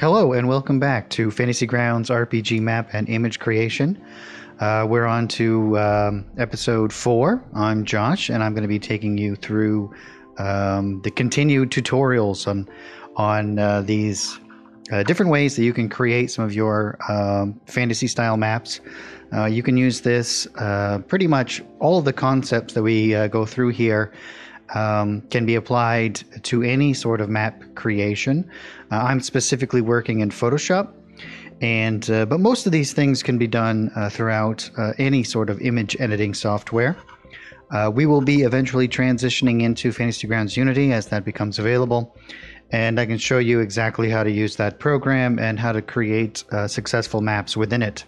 Hello, and welcome back to Fantasy Grounds RPG map and image creation. Uh, we're on to um, episode four. I'm Josh, and I'm going to be taking you through um, the continued tutorials on on uh, these uh, different ways that you can create some of your um, fantasy style maps. Uh, you can use this uh, pretty much all of the concepts that we uh, go through here um, can be applied to any sort of map creation. Uh, I'm specifically working in Photoshop, and uh, but most of these things can be done uh, throughout uh, any sort of image editing software. Uh, we will be eventually transitioning into Fantasy Grounds Unity as that becomes available, and I can show you exactly how to use that program and how to create uh, successful maps within it.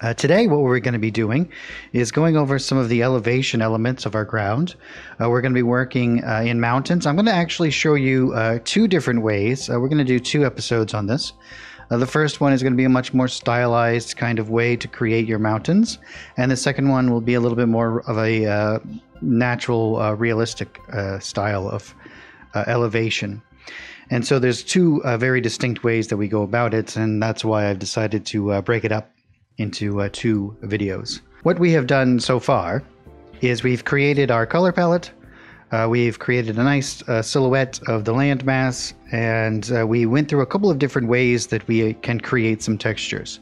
Uh, today, what we're going to be doing is going over some of the elevation elements of our ground. Uh, we're going to be working uh, in mountains. I'm going to actually show you uh, two different ways. Uh, we're going to do two episodes on this. Uh, the first one is going to be a much more stylized kind of way to create your mountains, and the second one will be a little bit more of a natural, realistic style of elevation. And so there's two very distinct ways that we go about it, and that's why I've decided to break it up into uh, two videos. What we have done so far is we've created our color palette, uh, we've created a nice uh, silhouette of the landmass, and uh, we went through a couple of different ways that we can create some textures.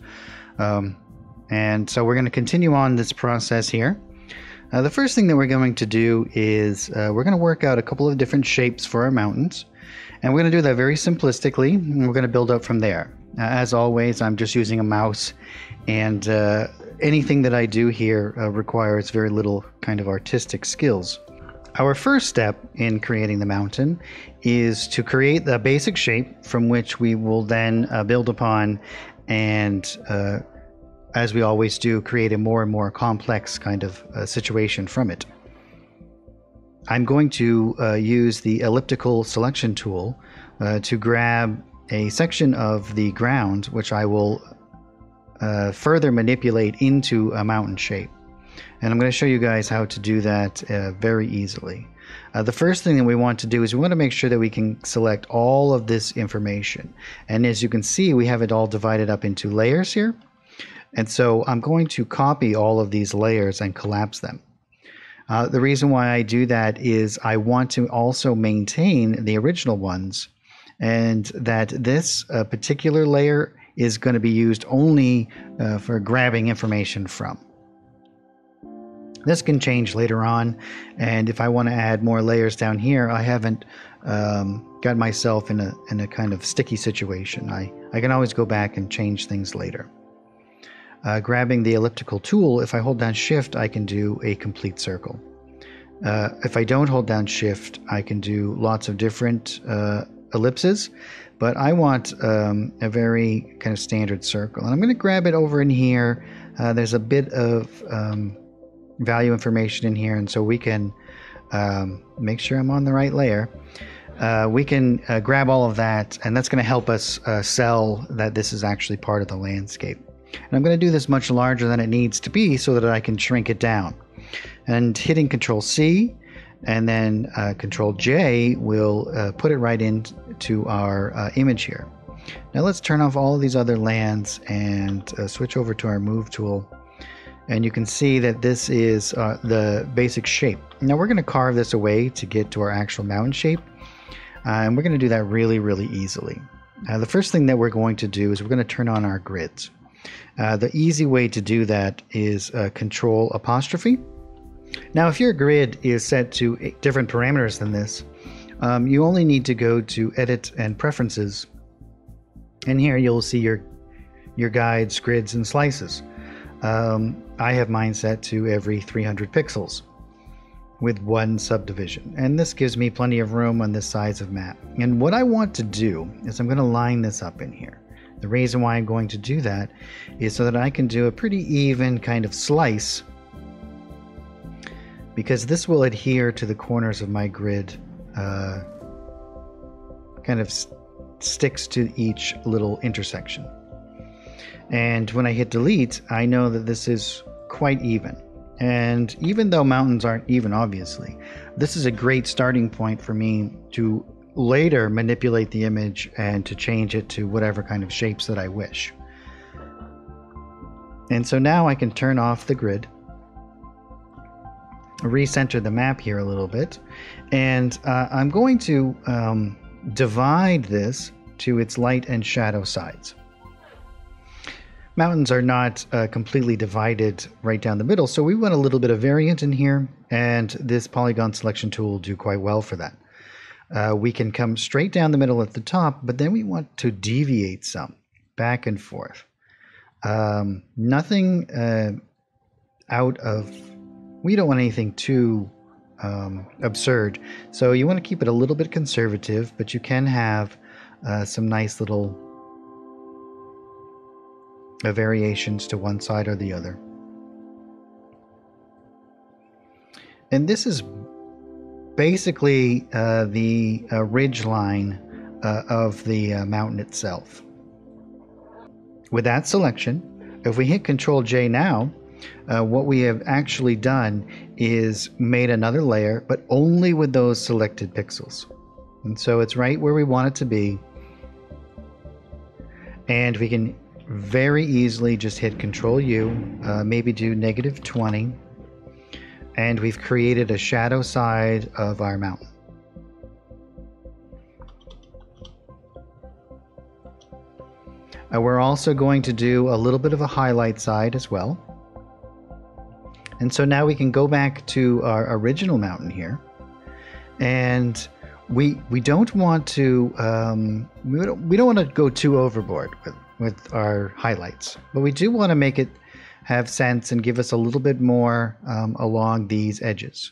Um, and so we're going to continue on this process here. Uh, the first thing that we're going to do is uh, we're going to work out a couple of different shapes for our mountains. And we're going to do that very simplistically, and we're going to build up from there. Uh, as always, I'm just using a mouse and uh, anything that I do here uh, requires very little kind of artistic skills. Our first step in creating the mountain is to create the basic shape from which we will then uh, build upon and, uh, as we always do, create a more and more complex kind of uh, situation from it. I'm going to uh, use the elliptical selection tool to grab a section of the ground, which I will uh, further manipulate into a mountain shape. And I'm going to show you guys how to do that uh, very easily. Uh, the first thing that we want to do is we want to make sure that we can select all of this information. And as you can see, we have it all divided up into layers here. And so I'm going to copy all of these layers and collapse them. Uh, the reason why I do that is I want to also maintain the original ones and that this uh, particular layer is going to be used only uh, for grabbing information from. This can change later on, and if I want to add more layers down here, I haven't um, got myself in a in a kind of sticky situation. I, I can always go back and change things later. Uh, grabbing the elliptical tool, if I hold down shift, I can do a complete circle. Uh, if I don't hold down shift, I can do lots of different uh, ellipses, but I want um, a very kind of standard circle. And I'm going to grab it over in here. Uh, there's a bit of um, value information in here, and so we can um, make sure I'm on the right layer. Uh, we can uh, grab all of that, and that's going to help us uh, sell that this is actually part of the landscape. And I'm going to do this much larger than it needs to be so that I can shrink it down. And hitting Control C and then uh, Control J will uh, put it right into our uh, image here. Now let's turn off all of these other lands and uh, switch over to our Move tool. And you can see that this is uh, the basic shape. Now we're going to carve this away to get to our actual mountain shape. Uh, and we're going to do that really, really easily. the first thing that we're going to do is we're going to turn on our grids. the easy way to do that is Control apostrophe now, if your grid is set to different parameters than this, um, you only need to go to Edit and Preferences. And here you'll see your, your guides, grids, and slices. Um, I have mine set to every 300 pixels with one subdivision. And this gives me plenty of room on this size of map. And what I want to do is I'm going to line this up in here. The reason why I'm going to do that is so that I can do a pretty even kind of slice because this will adhere to the corners of my grid, uh, kind of st- sticks to each little intersection. And when I hit delete, I know that this is quite even. And even though mountains aren't even, obviously, this is a great starting point for me to later manipulate the image and to change it to whatever kind of shapes that I wish. And so now I can turn off the grid, recenter the map here a little bit, and uh, I'm going to um, divide this to its light and shadow sides. Mountains are not uh, completely divided right down the middle, so we want a little bit of variant in here, and this polygon selection tool will do quite well for that. Uh, we can come straight down the middle at the top, but then we want to deviate some back and forth. Um, nothing uh, out of, we don't want anything too um, absurd. So you want to keep it a little bit conservative, but you can have uh, some nice little uh, variations to one side or the other. And this is basically uh, the uh, ridge line uh, of the uh, mountain itself. With that selection, if we hit Control J now, uh, what we have actually done is made another layer, but only with those selected pixels. And so it's right where we want it to be. And we can very easily just hit Control U, uh, maybe do negative 20, and we've created a shadow side of our mountain. Uh, we're also going to do a little bit of a highlight side as well. And so now we can go back to our original mountain here. And we we don't want to um, we don't, we don't want to go too overboard with with our highlights, but we do want to make it have sense and give us a little bit more um, along these edges.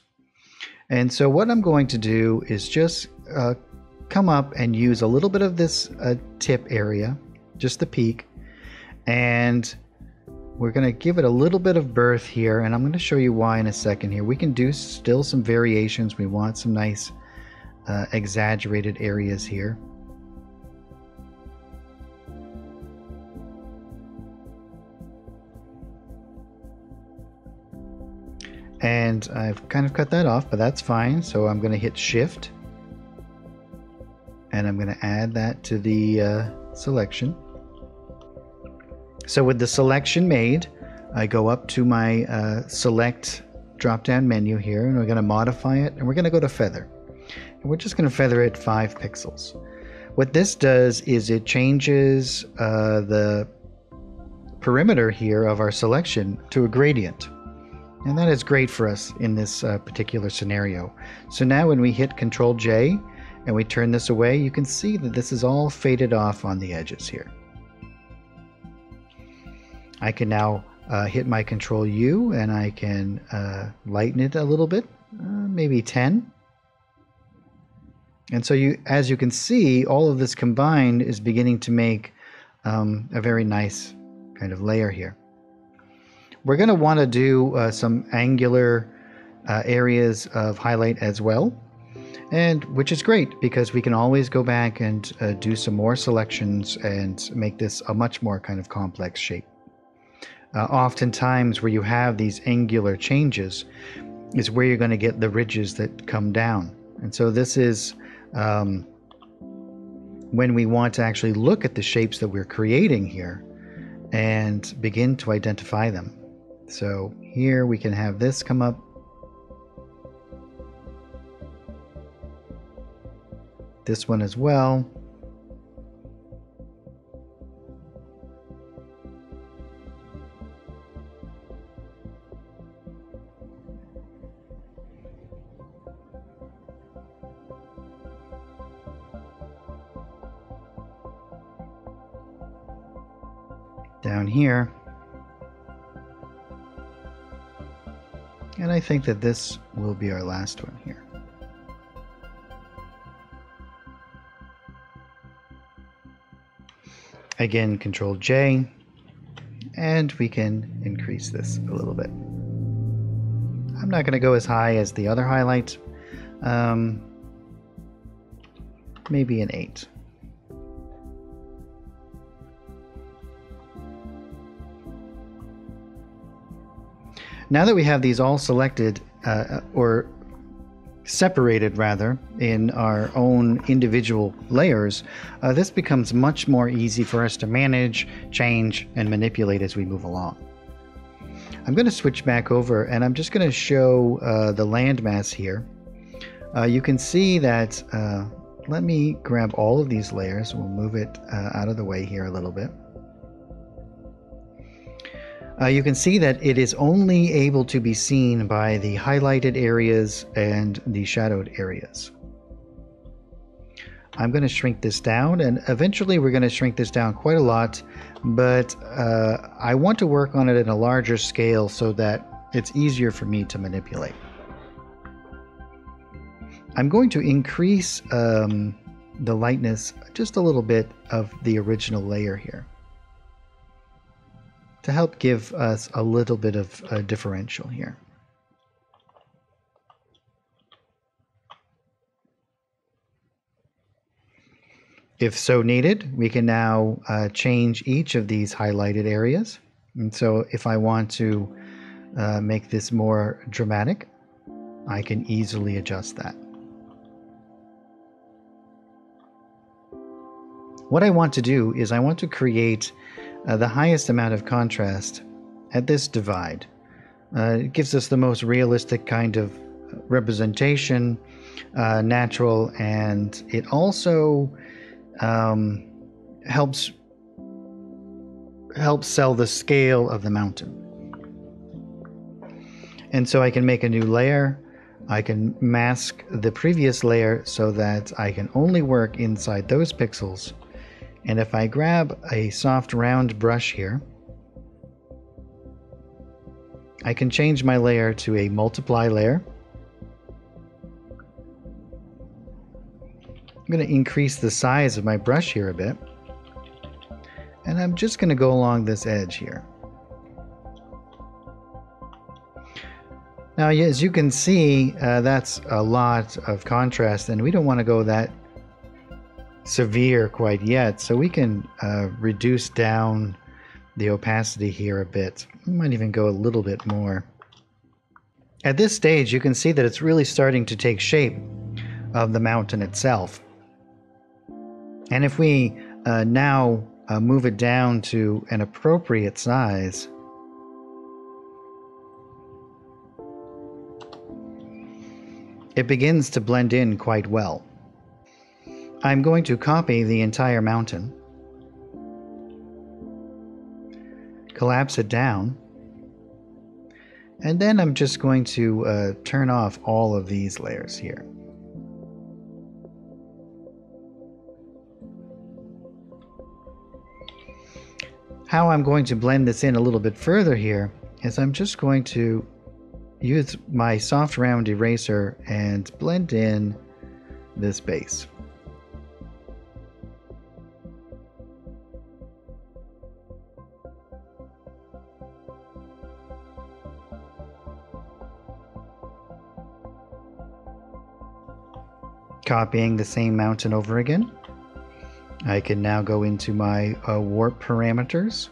And so what I'm going to do is just uh, come up and use a little bit of this uh, tip area, just the peak, and we're going to give it a little bit of birth here, and I'm going to show you why in a second here. We can do still some variations. We want some nice uh, exaggerated areas here. and I've kind of cut that off but that's fine so I'm gonna hit shift and I'm gonna add that to the uh, selection so with the selection made I go up to my uh, select drop down menu here and we're gonna modify it and we're gonna go to feather and we're just gonna feather it five pixels what this does is it changes uh, the perimeter here of our selection to a gradient and that is great for us in this uh, particular scenario. So now when we hit Control J and we turn this away, you can see that this is all faded off on the edges here. I can now uh, hit my Control U and I can uh, lighten it a little bit, uh, maybe 10. And so you, as you can see, all of this combined is beginning to make um, a very nice kind of layer here. We're going to want to do uh, some angular uh, areas of highlight as well, and which is great because we can always go back and uh, do some more selections and make this a much more kind of complex shape. Uh, oftentimes, where you have these angular changes, is where you're going to get the ridges that come down, and so this is. Um, when we want to actually look at the shapes that we're creating here and begin to identify them. So here we can have this come up. This one as well. Think that this will be our last one here. Again, Control J, and we can increase this a little bit. I'm not going to go as high as the other highlights. Um, maybe an 8. Now that we have these all selected, uh, or separated rather in our own individual layers, uh, this becomes much more easy for us to manage, change, and manipulate as we move along. I'm going to switch back over and I'm just going to show uh, the landmass here. Uh, you can see that, uh, let me grab all of these layers. We'll move it uh, out of the way here a little bit. Uh, you can see that it is only able to be seen by the highlighted areas and the shadowed areas. I'm going to shrink this down and eventually we're going to shrink this down quite a lot but uh, I want to work on it at a larger scale so that it's easier for me to manipulate. I'm going to increase um, the lightness just a little bit of the original layer here to help give us a little bit of a differential here. If so needed, we can now uh, change each of these highlighted areas. And so if I want to uh, make this more dramatic, I can easily adjust that. What I want to do is I want to create uh, the highest amount of contrast at this divide. Uh, it gives us the most realistic kind of representation, uh, natural, and it also um, helps helps sell the scale of the mountain. And so I can make a new layer. I can mask the previous layer so that I can only work inside those pixels. And if I grab a soft round brush here, I can change my layer to a multiply layer. I'm going to increase the size of my brush here a bit. And I'm just going to go along this edge here. Now, as you can see, uh, that's a lot of contrast, and we don't want to go that severe quite yet, so we can uh, reduce down the opacity here a bit. We might even go a little bit more. At this stage, you can see that it's really starting to take shape of the mountain itself. And if we uh, now uh, move it down to an appropriate size, it begins to blend in quite well. I'm going to copy the entire mountain, collapse it down, and then I'm just going to uh, turn off all of these layers here. How I'm going to blend this in a little bit further here is I'm just going to use my soft round eraser and blend in this base. Copying the same mountain over again. I can now go into my uh, warp parameters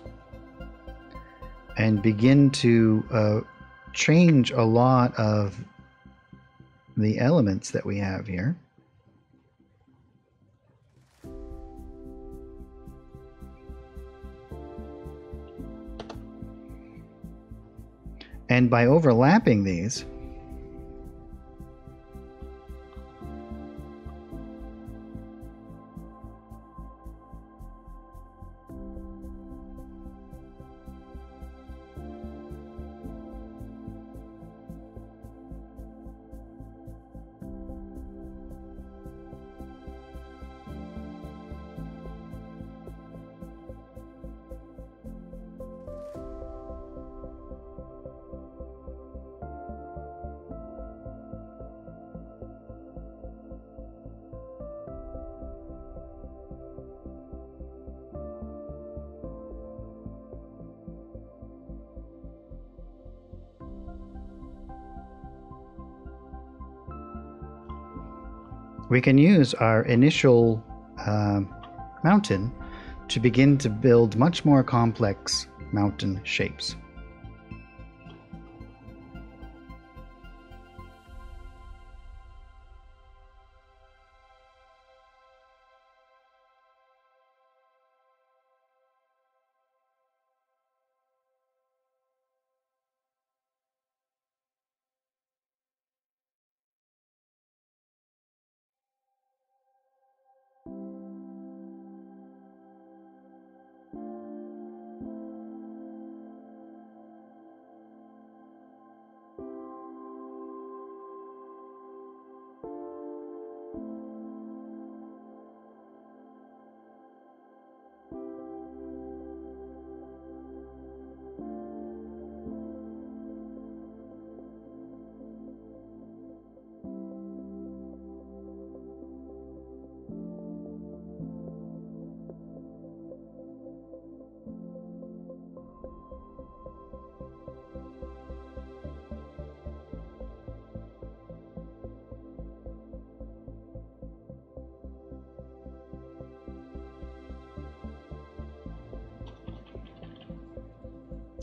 and begin to uh, change a lot of the elements that we have here. And by overlapping these, we can use our initial uh, mountain to begin to build much more complex mountain shapes.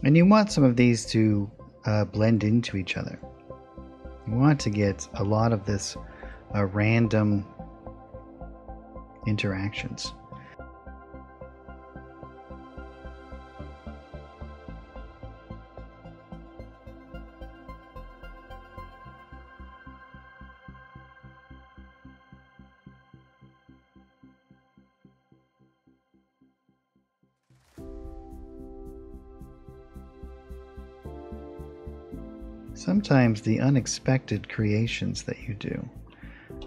And you want some of these to uh, blend into each other. You want to get a lot of this uh, random interactions. Sometimes the unexpected creations that you do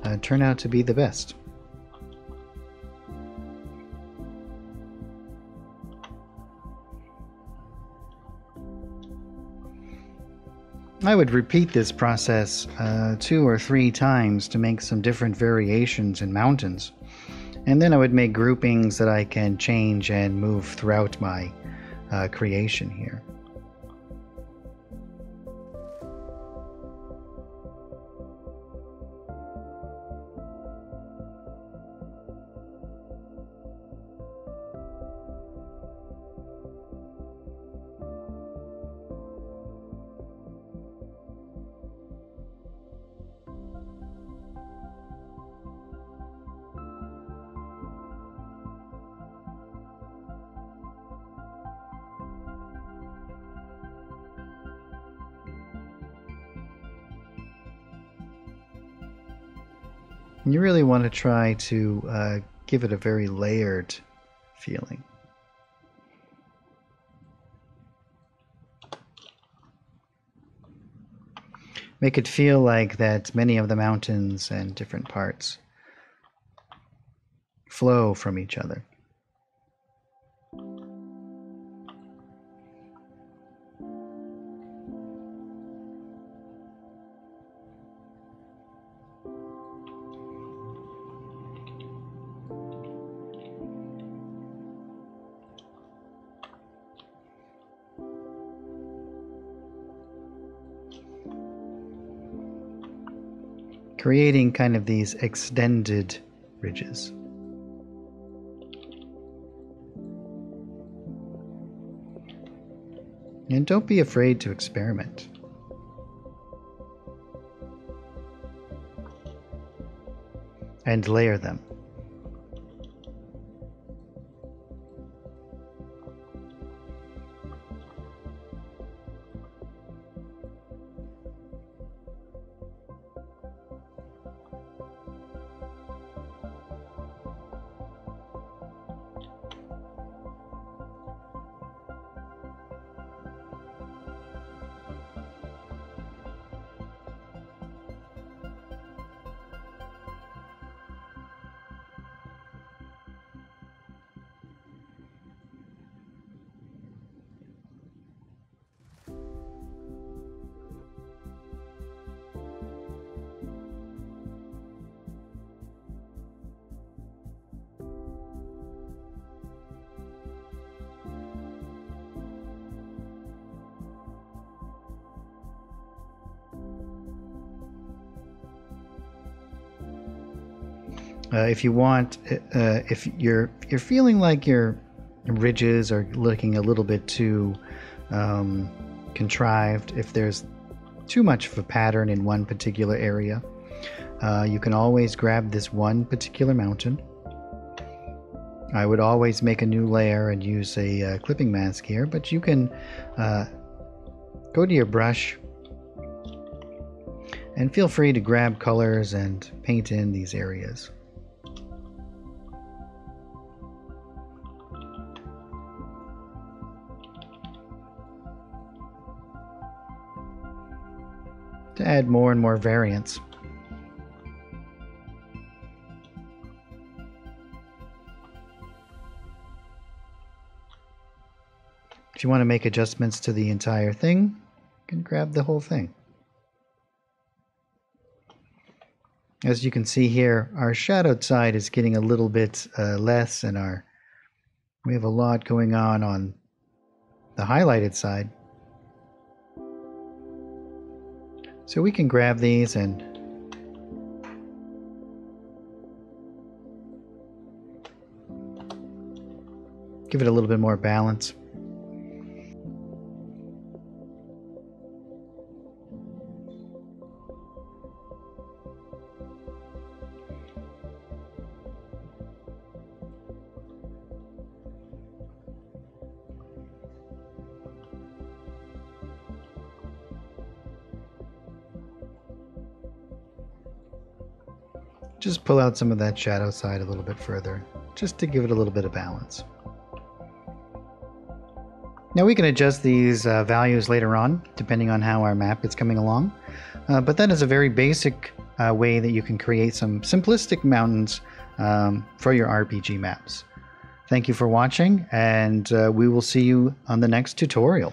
uh, turn out to be the best. I would repeat this process uh, two or three times to make some different variations in mountains. And then I would make groupings that I can change and move throughout my uh, creation here. Want to try to uh, give it a very layered feeling. Make it feel like that many of the mountains and different parts flow from each other. Creating kind of these extended ridges. And don't be afraid to experiment. And layer them. Uh, if you want, uh, if you're you're feeling like your ridges are looking a little bit too um, contrived, if there's too much of a pattern in one particular area, uh, you can always grab this one particular mountain. I would always make a new layer and use a uh, clipping mask here, but you can uh, go to your brush and feel free to grab colors and paint in these areas. Add more and more variants. If you want to make adjustments to the entire thing, you can grab the whole thing. As you can see here, our shadowed side is getting a little bit uh, less and our we have a lot going on on the highlighted side. So we can grab these and give it a little bit more balance. Just pull out some of that shadow side a little bit further, just to give it a little bit of balance. Now we can adjust these uh, values later on, depending on how our map is coming along. Uh, but that is a very basic uh, way that you can create some simplistic mountains um, for your RPG maps. Thank you for watching, and uh, we will see you on the next tutorial.